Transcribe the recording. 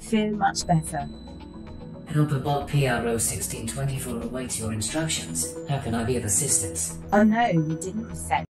Feel much better. Helper Bob PRO 1624 awaits your instructions. How can I be of assistance? Oh no, you didn't reset